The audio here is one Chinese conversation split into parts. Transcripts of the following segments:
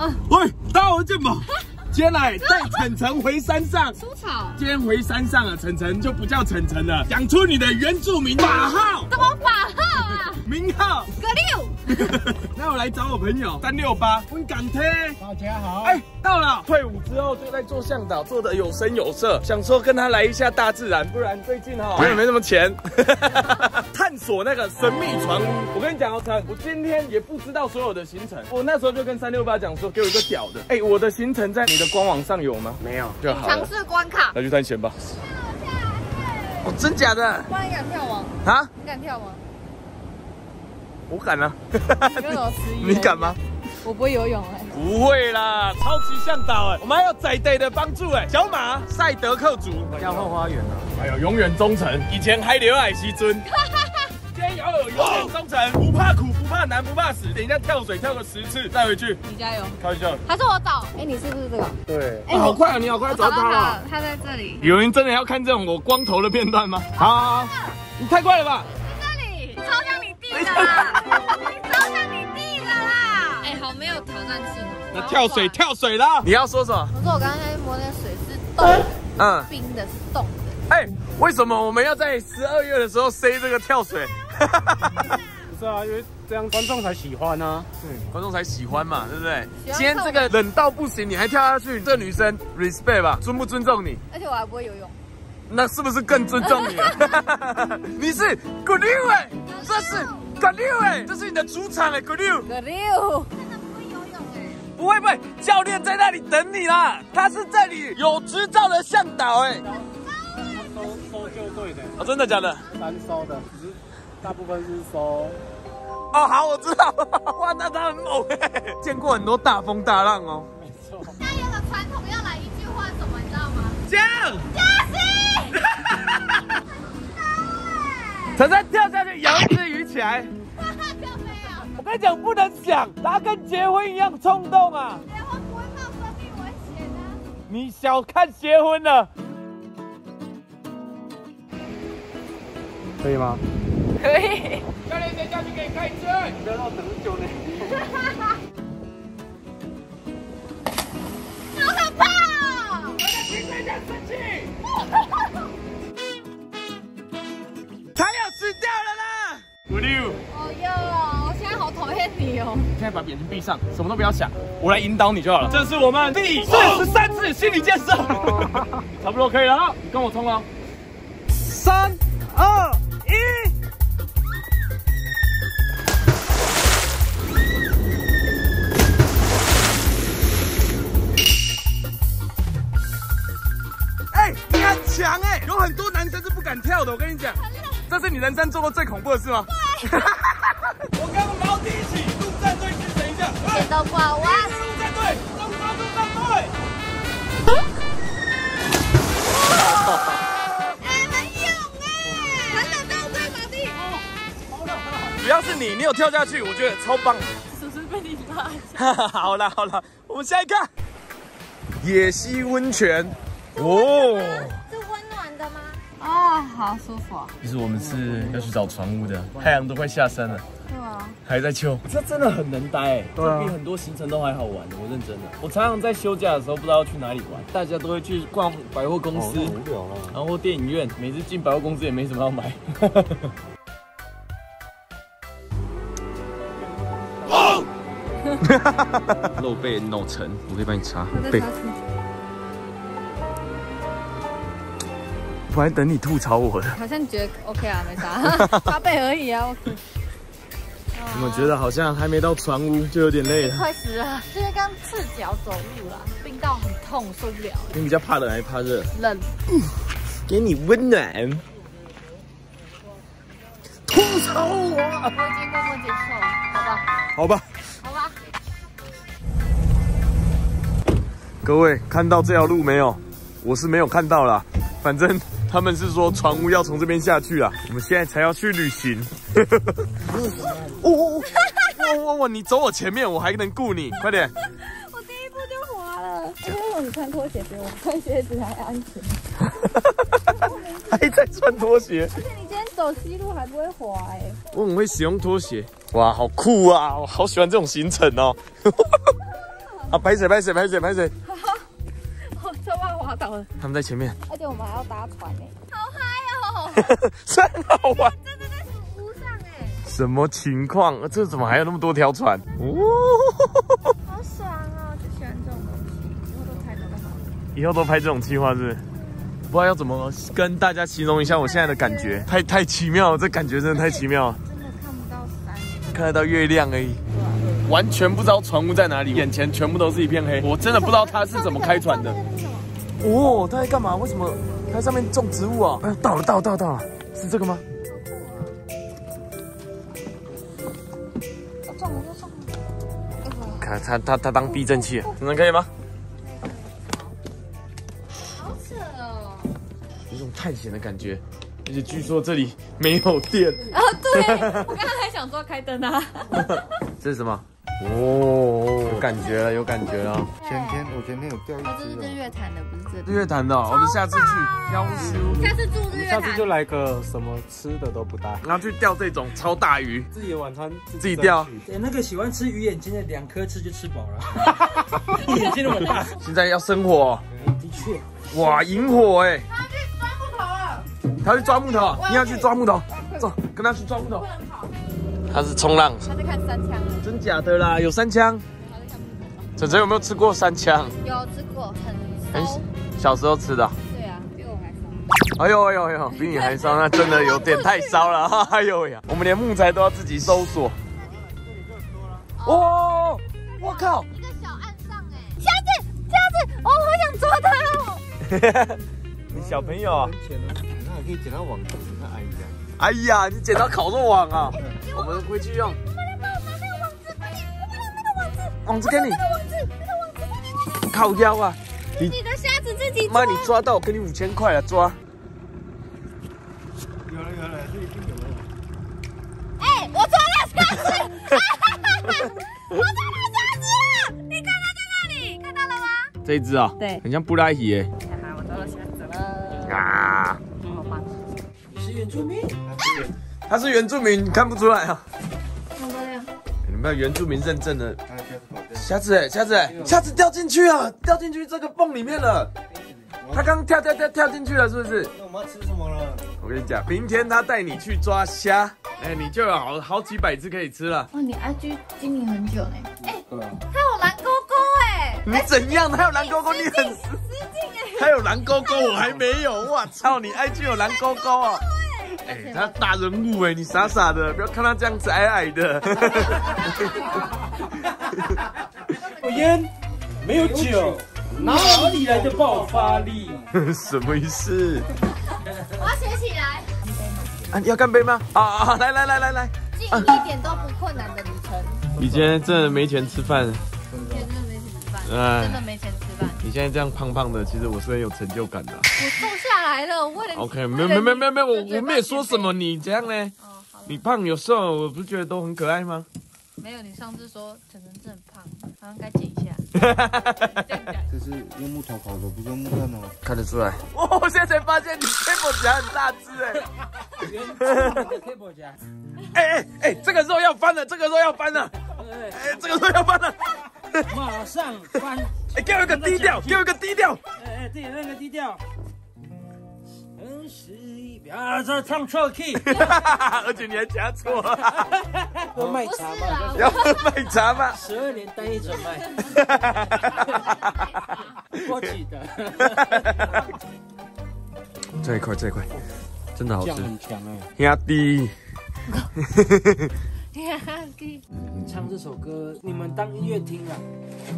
嗯，喂，大家好，我是健宝。今天来带晨晨回山上 除草。今天回山上了，晨晨就不叫晨晨了，讲出你的原住民法号。怎么法号啊？名号。格六。那我来找我朋友三六八温港贴，大家好。哎，到了。退伍之后就在做向导，做的有声有色，想说跟他来一下大自然，不然最近哈我也没什么钱。探索那个神秘船屋，我跟你讲哦，陈，我今天也不知道所有的行程。我那时候就跟三六八讲说，给我一个屌的。哎，我的行程在你的官网上有吗？没有，就好。尝试关卡，那去探险吧。哦，真假的？不然你敢跳吗？啊？你敢跳吗？我敢啊！你敢吗？我不会游泳哎。不会啦，超级向导哎，我们还有仔仔的帮助哎，小马赛德克族要后花园啊！哎呦，永远忠诚，以前还留海西尊。今天要有永远忠诚，不怕苦，不怕难，不怕死。等一下跳水跳个十次再回去。你加油！开玩笑。还是我找？哎，你是不是这个？对。哎，好快啊！你好快找到他了。他在这里。有人真的要看这种我光头的片段吗？好，你太快了吧！超像你弟的啦！超像你弟的啦！哎，好没有挑战性哦。那跳水跳水啦！你要说什么？我说我刚才摸那个水是冻，嗯，冰的是冻的。哎，为什么我们要在十二月的时候塞这个跳水？不是啊，因为这样观众才喜欢啊。对，观众才喜欢嘛，对不对？今天这个冷到不行，你还跳下去，这女生 respect 吧？尊不尊重你？而且我还不会游泳。那是不是更尊重你了？你是 Good New 哎，这是 Good New 哎，这是你的主场哎，Good New。Good New，真的不会游泳哎。不会不会，教练在那里等你啦，他是这里有执照的向导哎。收收救队的。哦，真的假的？单收的，大部分是收。哦，好，我知道。哇，那他很猛哎，见过很多大风大浪哦。没错。加油的传统要来一句话什么，你知道吗？加！晨晨跳下去，摇一只鱼起来。我跟你讲，不能想，他跟结婚一样冲动啊！结婚不会冒生命危险啊！你小看结婚了。可以吗？可以。教练先下去给你开车，你不要让我等很久呢。好可怕哦！我的心在在生气。五六，哦哟，我现在好讨厌你哦！现在把眼睛闭上，什么都不要想，我来引导你就好了。这是我们第四十三次心理建设，差不多可以了，你跟我冲啊！三敢跳的，我跟你讲。这是你人生做过最恐怖的事吗？对。我跟毛弟一起，陆战队去等一下。剪刀布娃娃。陆战队，中国陆战队。哎，很勇哎！主要是你，你有跳下去，我觉得超棒。是不是被你拉下？好了好了，我们下一个。野溪温泉。哦。哦，好舒服啊！其实我们是要去找船屋的，太阳都快下山了，对啊，还在秋，这真的很能待，这比很多行程都还好玩。我认真的，我常常在休假的时候不知道要去哪里玩，大家都会去逛百货公司，然后电影院，每次进百货公司也没什么要买。露背弄沉，我可以帮你擦背。我还等你吐槽我的，好像觉得 OK 啊，没啥，八倍而已啊。我们觉得好像还没到船屋就有点累了，快死了。今天刚赤脚走路了，冰到很痛，受不了。你比较怕冷还是怕热？冷。给你温暖。吐槽我。我已经默默接受了，好吧？好吧。好吧。各位看到这条路没有？我是没有看到啦，反正。他们是说船屋要从这边下去啊，我们现在才要去旅行。哦哦哦！哇你走我前面，我还能顾你，快点。我第一步就滑了。为什么你穿拖鞋比我穿鞋子还安全？还在穿拖鞋。而且你今天走西路还不会滑哎。我很会使用拖鞋。哇，好酷啊！我好喜欢这种行程哦。啊，拍水拍水拍水拍水，倒了，他们在前面，而且我们还要搭船呢，好嗨哦！真好玩。真的在湖上哎，什么情况？这怎么还有那么多条船？哦，好爽哦！就喜欢这种东西，以后都拍得好。以后都拍这种计划是不是？不知道要怎么跟大家形容一下我现在的感觉，太太奇妙了，这感觉真的太奇妙了，真的看不到山，看得到月亮而已，完全不知道船坞在哪里，眼前全部都是一片黑，我真的不知道他是怎么开船的。哦，他在干嘛？为什么他上面种植物啊？哎，到了，到了，到了，到了，是这个吗？要撞了要撞了，看他他他当避震器，真的可以吗？好扯哦！有种探险的感觉，而且据说这里没有电。啊，对，我刚刚还想说开灯啊。这是什么？哦，有感觉了，有感觉了。前天我前天有钓一哦，这是日月潭的，不是这里。日月潭的哦，我们下次去邀修，下次住日月潭下次就。来个什么吃的都不带，然后去钓这种超大鱼。自己的晚餐自己钓争取欸那个喜欢吃鱼眼睛的，两颗吃就吃饱了。眼睛那么大，现在要生火，的确，哇，引火哎！他去抓木头，你要去抓木头，走，跟他去抓木头。他是冲浪，他在看三枪，真假的啦？有三枪。他在看晨晨有没有吃过三枪？有吃过，很很。小时候吃的。对啊，比我还骚。哎呦哎呦哎呦，比你还烧，那真的有点太烧了。哎呦呀，我们连木材都要自己搜索。哦，我靠！一个小岸上哎，虾子，虾子，哦，好想抓它哦。你小朋友啊？那还可以捡到网子，你看哎呀，哎呀，你捡到烤肉网啊？我们回去用。网子给你，靠腰啊！自己的虾子自己妈，你抓到，我给你五千块啊！抓。有了有了，这已经有了。哎，我抓到虾子，我抓到虾子了！你看它在那里，看到了吗？这一只啊，对很像布拉鱼耶。他是原住民，你看不出来啊？好漂亮。你们要原住民认证的他下次跑掉。虾子哎，虾子哎，虾子掉进去了，掉进去这个缝里面了。他刚跳跳跳跳进去了，是不是？那我们要吃什么了？我跟你讲，明天他带你去抓虾，哎，你就有好好几百只可以吃了。哇，你 IG 经营很久呢。哎，对啊，它有蓝勾勾哎，你怎样？他有蓝勾勾，你很失敬哎。他有蓝勾勾，我还没有。我操，你 IG 有蓝勾勾哦。哎，他大人物哎，你傻傻的，不要看他这样子矮矮的。我烟，没有酒，哪里来的爆发力？什么意思？我要学起来，啊，你要干杯吗？啊啊，来来来来来。进一点都不困难的旅程。你今天真的没钱吃饭，今天真的没钱吃饭，哎真的没钱吃饭。你现在这样胖胖的，其实我是很有成就感的啊、我瘦下来了，我为了 OK，没有没有没有没有没有，我我没有说什么，你这样呢？哦，好了，你胖有瘦，我不是觉得都很可爱吗？没有，你上次说晨晨真的很胖，好像该减一下。这样讲，这是用木头烤的，不是用木炭哦。看得出来。哦，我现在才发现你 K 夹很大只哎！原住民的 K 波家，哎哎哎，这个肉要翻了，这个肉要翻了，哎哎，这个肉要翻了！马上翻！哎，给我一个低调，给我一个低调。哎哎，对，那个低调。真是一不要再唱错 key，而且你还夹错，喝麦茶吗？啦，要喝麦茶吗？十二年单一转卖，我记得。这一块这一块真的好吃酱，很强哎。兄弟。你唱这首歌，你们当音乐听啊，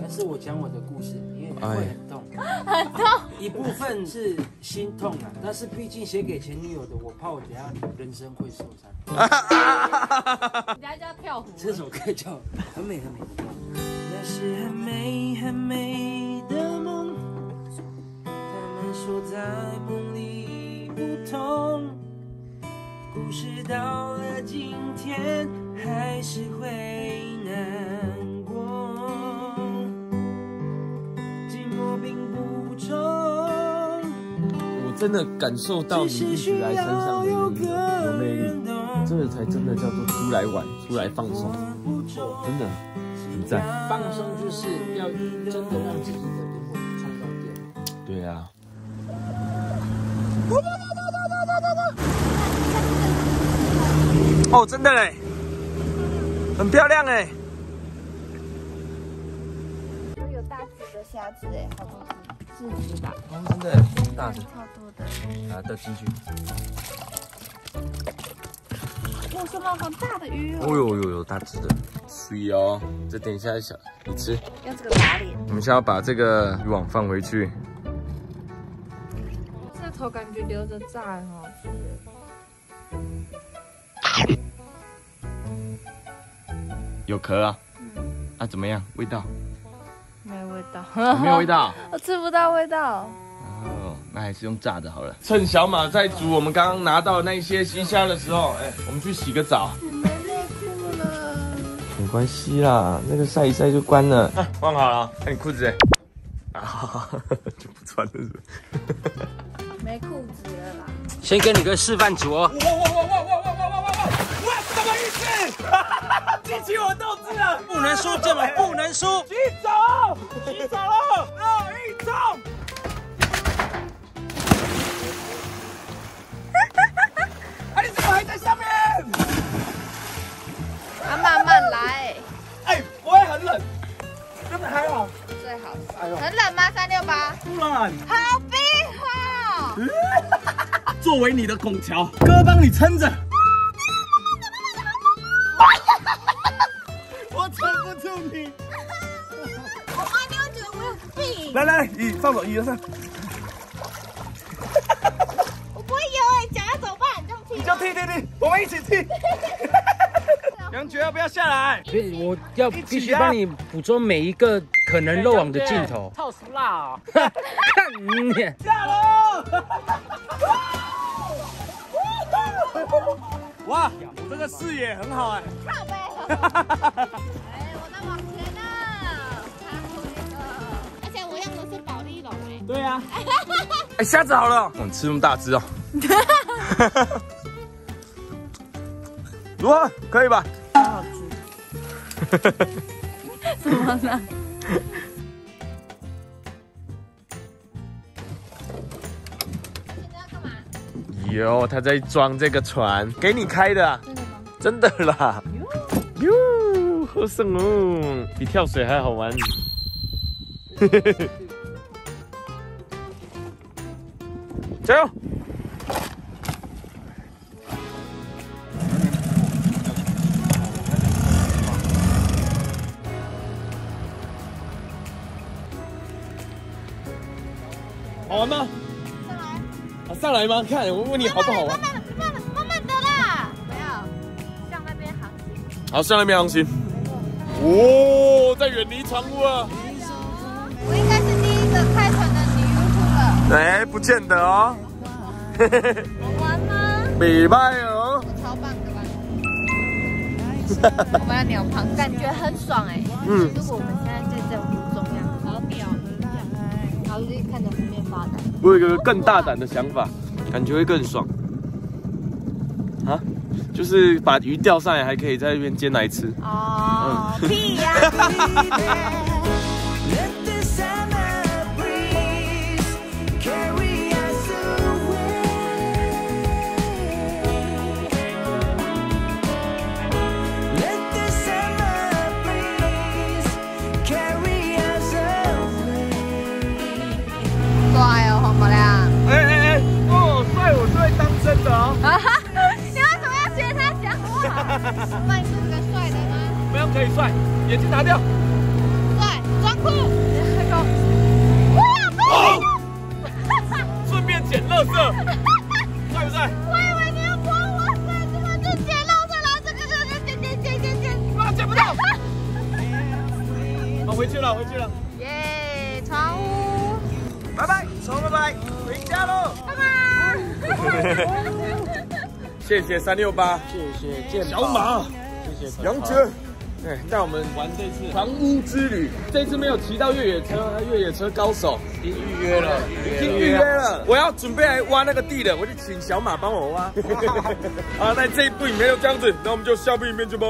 但是我讲我的故事，因为会很痛，很痛。一部分是心痛啊，但是毕竟写给前女友的，我怕我等下人生会受伤。人家叫跳舞，这首歌叫《很美很美的梦》，那是很美很美的梦，他们说在梦里不同，故事到了今天还是会难过，寂寞并不重。我真的感受到你一直来身上的那个有魅力，这个才真的叫做出来玩，出来放松，真的。很赞。放松就是要真的让自己的灵魂创造电。对啊。哦，真的嘞，很漂亮哎。有大只的虾子哎，好多只，四只吧，哦，真的大只，超多的。啊，带进去。哇，什么好大的鱼哦呦呦呦，大只的，水哦。这等一下小，你吃。用这个打脸。我们先要把这个渔网放回去。这头感觉留着炸很好吃。有壳啊？啊，怎么样？味道？没味道，没有味道。我吃不到味道。哦，那还是用炸的好了。趁小马在煮我们刚刚拿到的那些西虾的时候，哎，我们去洗个澡。没内裤了。没关系啦，那个晒一晒就关了。啊，换好了，看你裤子。啊，就不穿了是不是？没裤子了啦。先给你个示范组哦。哇哇哇哇哇哇哇！哇，什么意思？激起我斗志了！不能输，这把不能输。洗澡，洗澡了，二一冲！啊，你怎么还在下面？啊，慢慢来，哎，不会很冷，真的还好。最好是。很冷吗？三六八。不冷，好冰哦。作为你的拱桥，哥帮你撑着。一放手，一二三，我不会游哎，脚要怎么办？这样踢你就踢踢踢，我们一起踢。杨爵要不要下来？所以我要必须帮你捕捉每一个可能漏网的镜头。套死辣哦！看你，下喽！哇，我这个视野很好哎。靠背。对呀。哎，虾子好了，哇，你吃那么大只哦。如何？可以吧？好好吃。怎么了？现在要干嘛？有，他在装这个船，给你开的、啊，真的吗？真的啦。哟，好省哦，比跳水还好玩。加油！好玩吗？上来。啊，上来吗？看我问你好不好玩慢？慢慢慢慢慢的啦，不要向那边航行。好，向那边航行。哦，在远离船坞啊。哎，不见得哦。好玩吗？美拜哦。超棒的吧？我们要鸟旁，感觉很爽哎。嗯如果我们现在在这湖中央，好鸟，然后就看着湖面发展。我有一个更大胆的想法，感觉会更爽。啊，就是把鱼钓上来，还可以在那边煎来吃。哦，屁呀帅，眼睛拿掉。帅，装酷。哇！哦，顺便捡垃圾，帅不帅？我以为你要泼我水，怎么就捡漏水了？这个这个捡捡捡捡捡。啊，捡不到。好，回去了，回去了，耶，船屋，拜拜，说拜拜，回家喽。拜拜。谢谢三六八，谢谢健小马，谢谢杨杰，对，带我们玩这次房屋之旅。这次没有骑到越野车，越野车高手已经预约了，已经预约了，我要准备来挖那个地了，我就请小马帮我挖。好，那这一部影片就这样子，那我们就下部影片见吧。